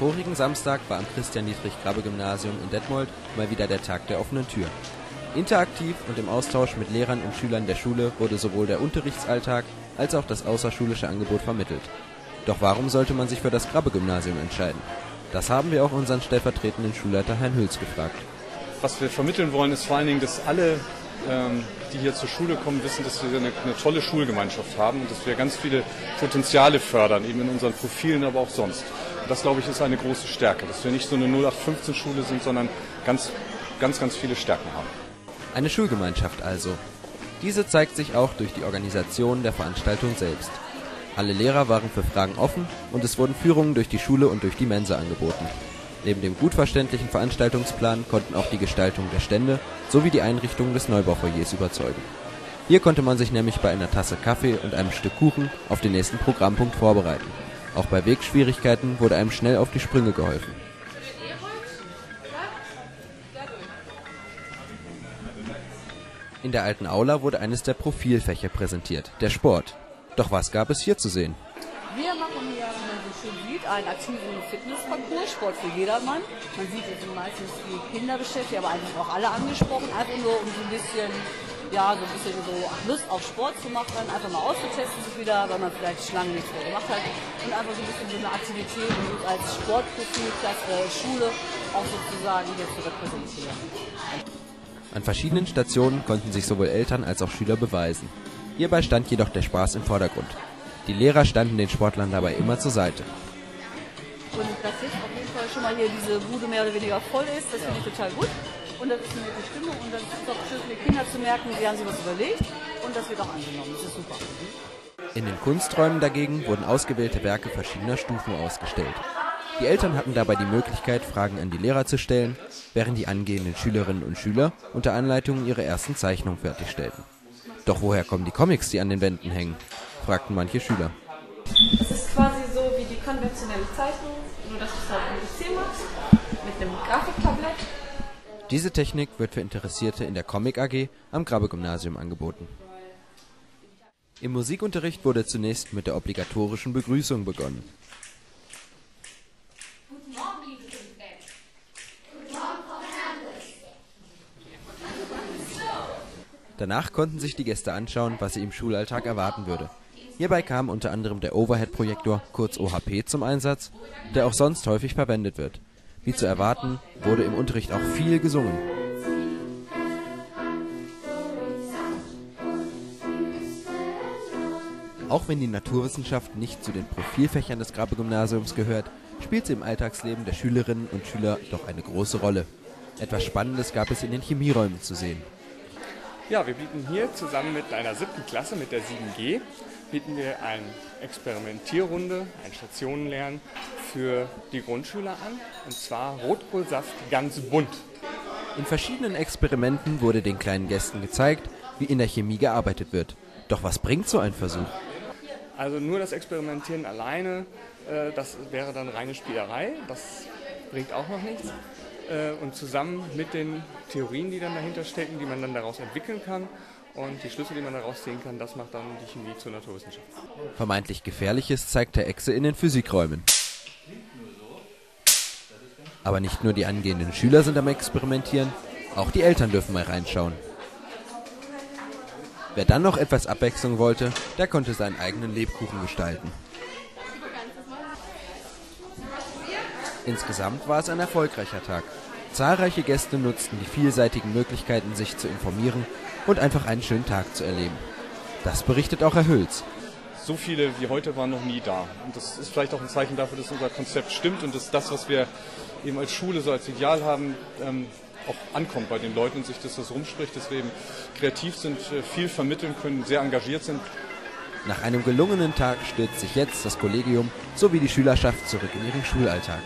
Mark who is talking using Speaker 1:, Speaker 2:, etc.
Speaker 1: vorigen Samstag war am Christian-Dietrich-Krabbe-Gymnasium in Detmold mal wieder der Tag der offenen Tür. Interaktiv und im Austausch mit Lehrern und Schülern der Schule wurde sowohl der Unterrichtsalltag als auch das außerschulische Angebot vermittelt. Doch warum sollte man sich für das Krabbe-Gymnasium entscheiden? Das haben wir auch unseren stellvertretenden Schulleiter Herrn Hüls gefragt.
Speaker 2: Was wir vermitteln wollen, ist vor allen Dingen, dass alle, die hier zur Schule kommen, wissen, dass wir eine, eine tolle Schulgemeinschaft haben und dass wir ganz viele Potenziale fördern, eben in unseren Profilen, aber auch sonst. Das, glaube ich, ist eine große Stärke, dass wir nicht so eine 0815-Schule sind, sondern ganz, ganz, ganz viele Stärken haben.
Speaker 1: Eine Schulgemeinschaft also. Diese zeigt sich auch durch die Organisation der Veranstaltung selbst. Alle Lehrer waren für Fragen offen und es wurden Führungen durch die Schule und durch die Mensa angeboten. Neben dem gut verständlichen Veranstaltungsplan konnten auch die Gestaltung der Stände sowie die Einrichtung des Neubaufoyers überzeugen. Hier konnte man sich nämlich bei einer Tasse Kaffee und einem Stück Kuchen auf den nächsten Programmpunkt vorbereiten. Auch bei Wegschwierigkeiten wurde einem schnell auf die Sprünge geholfen. In der alten Aula wurde eines der Profilfächer präsentiert, der Sport. Doch was gab es hier zu sehen?
Speaker 3: Schön sieht, einen aktiven Fitnessparcours, Sport für jedermann. Man sieht jetzt meistens die Kinder beschäftigt, aber eigentlich auch alle angesprochen, einfach nur um so ein bisschen ja, so ein bisschen so Lust auf Sport zu machen, einfach mal auszutesten sich wieder, weil man vielleicht schon lange nichts mehr gemacht hat und einfach so ein bisschen so eine Aktivität und als Sportprofil, Klasse, Schule auch sozusagen hier zu repräsentieren.
Speaker 1: An verschiedenen Stationen konnten sich sowohl Eltern als auch Schüler beweisen. Hierbei stand jedoch der Spaß im Vordergrund. Die Lehrer standen den Sportlern dabei immer zur Seite.
Speaker 3: Und dass jetzt auf jeden Fall schon mal hier diese Bude mehr oder weniger voll ist, das finde ich total gut. Und das ist eine nette Stimmung und dann ist es auch schön für die Kinder zu merken, sie haben sich was überlegt und das wird auch angenommen. Das ist super.
Speaker 1: In den Kunsträumen dagegen wurden ausgewählte Werke verschiedener Stufen ausgestellt. Die Eltern hatten dabei die Möglichkeit, Fragen an die Lehrer zu stellen, während die angehenden Schülerinnen und Schüler unter Anleitung ihre ersten Zeichnungen fertigstellten. Doch woher kommen die Comics, die an den Wänden hängen? Fragten manche Schüler.
Speaker 4: Es ist quasi so wie die konventionelle Zeichnung, nur dass du es halt am PC machst, mit einem Grafiktablett.
Speaker 1: Diese Technik wird für Interessierte in der Comic AG am Grabbe-Gymnasium angeboten. Im Musikunterricht wurde zunächst mit der obligatorischen Begrüßung begonnen.
Speaker 5: Guten Morgen, liebe Fünfbeck. Guten Morgen, Frau Hernandez.
Speaker 1: Danach konnten sich die Gäste anschauen, was sie im Schulalltag erwarten würde. Hierbei kam unter anderem der Overhead-Projektor, kurz OHP, zum Einsatz, der auch sonst häufig verwendet wird. Wie zu erwarten, wurde im Unterricht auch viel gesungen. Auch wenn die Naturwissenschaft nicht zu den Profilfächern des Grabbe-Gymnasiums gehört, spielt sie im Alltagsleben der Schülerinnen und Schüler doch eine große Rolle. Etwas Spannendes gab es in den Chemieräumen zu sehen.
Speaker 6: Ja, wir bieten hier zusammen mit einer siebten Klasse, mit der 7G, bieten wir eine Experimentierrunde, ein Stationenlernen für die Grundschüler an. Und zwar Rotkohlsaft ganz bunt.
Speaker 1: In verschiedenen Experimenten wurde den kleinen Gästen gezeigt, wie in der Chemie gearbeitet wird. Doch was bringt so ein Versuch?
Speaker 6: Also nur das Experimentieren alleine, äh, das wäre dann reine Spielerei. Das bringt auch noch nichts. Äh, und zusammen mit den Theorien, die dann dahinter stecken, die man dann daraus entwickeln kann und die Schlüsse, die man daraus ziehen kann, das macht dann die Chemie zur Naturwissenschaft.
Speaker 1: Vermeintlich Gefährliches zeigt der Echse in den Physikräumen. Aber nicht nur die angehenden Schüler sind am Experimentieren, auch die Eltern dürfen mal reinschauen. Wer dann noch etwas Abwechslung wollte, der konnte seinen eigenen Lebkuchen gestalten. Insgesamt war es ein erfolgreicher Tag. Zahlreiche Gäste nutzten die vielseitigen Möglichkeiten, sich zu informieren und einfach einen schönen Tag zu erleben. Das berichtet auch Herr Hülz.
Speaker 2: So viele wie heute waren noch nie da. Und das ist vielleicht auch ein Zeichen dafür, dass unser Konzept stimmt und dass das, was wir eben als Schule so als Ideal haben, ähm, auch ankommt bei den Leuten und sich das, das rumspricht, dass wir eben kreativ sind, äh, viel vermitteln können, sehr engagiert sind.
Speaker 1: Nach einem gelungenen Tag stürzt sich jetzt das Kollegium sowie die Schülerschaft zurück in ihren Schulalltag.